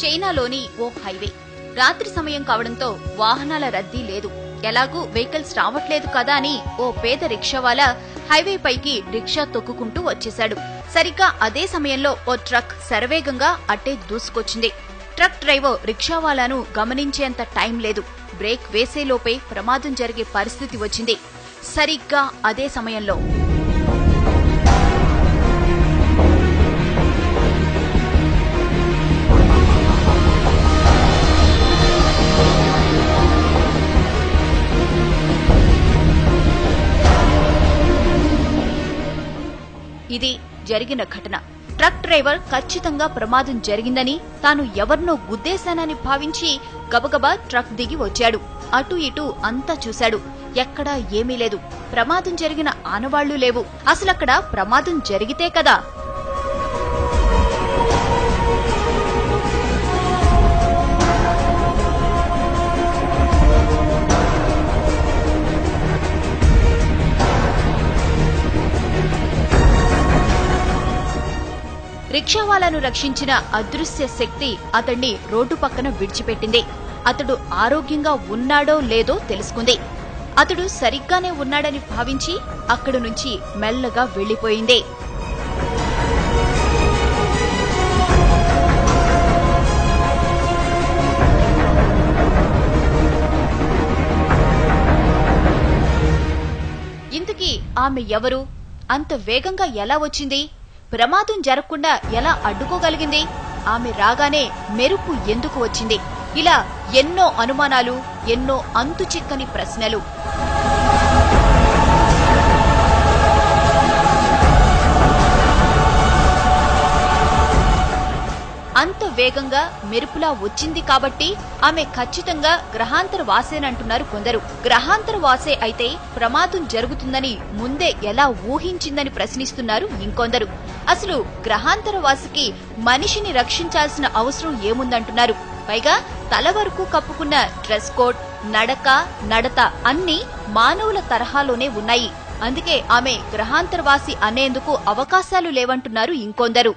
చైనాలోని ఓ హైవే. రాత్రి సమయం కావడంతో వాహనాల రద్దీ లేదు. ఎలాగూ వెహికల్స్ రావట్లేదు కదా అని ఓ పేద రిక్షావాలా హైవే పైకి రిక్షా తొక్కుకుంటూ వచ్చేశాడు. సరిగ్గా అదే సమయంలో ఓ ట్రక్ శరవేగంగా అట్టే దూసుకొచ్చింది. ట్రక్ డ్రైవర్ రిక్షావాలాను గమనించేంత టైం లేదు. బ్రేక్ వేసేలోపే ప్రమాదం జరిగే పరిస్థితి వచ్చింది. సరిగ్గా అదే సమయంలో ఇది జరిగిన ఘటన. ట్రక్ డ్రైవర్ ఖచ్చితంగా ప్రమాదం జరిగిందని తాను ఎవరినో గుద్దేశానని భావించి గబగబా ట్రక్ దిగి వచ్చాడు. అటు ఇటు అంతా చూశాడు. ఎక్కడా ఏమీ లేదు. ప్రమాదం జరిగిన ఆనవాళ్ళు లేవు. అసలక్కడ ప్రమాదం జరిగితే కదా రిక్షావాలాను రక్షించిన అదృశ్య శక్తి అతణ్ణి రోడ్డు పక్కన విడిచిపెట్టింది. అతడు ఆరోగ్యంగా ఉన్నాడో లేదో తెలుసుకుంది. అతడు సరిగ్గానే ఉన్నాడని భావించి అక్కడి నుంచి మెల్లగా వెళ్ళిపోయింది ఇంతకీ ఆమె ఎవరు? అంత వేగంగా ఎలా వచ్చింది? ప్రమాదం జరగకుండా ఎలా అడ్డుకోగలిగింది? ఆమె రాగానే మెరుపు ఎందుకు వచ్చింది? ఇలా ఎన్నో అనుమానాలు ఎన్నో అంతుచిక్కని ప్రశ్నలు. వేగంగా మెరుపులా వచ్చింది కాబట్టి ఆమె ఖచ్చితంగా గ్రహాంతర వాసేనంటున్నారు కొందరు. గ్రహాంతర వాసే అయితే ప్రమాదం జరుగుతుందని ముందే ఎలా ఊహించిందని ప్రశ్నిస్తున్నారు ఇంకొందరు. అసలు గ్రహాంతర వాసికి మనిషిని రక్షించాల్సిన అవసరం ఏముందంటున్నారు. పైగా తల వరకు కప్పుకున్న డ్రెస్ కోడ్ నడక నడత అన్ని మానవుల తరహాలోనే ఉన్నాయి. అందుకే ఆమె గ్రహాంతరవాసి అనేందుకు అవకాశాలు లేవంటున్నారు ఇంకొందరు.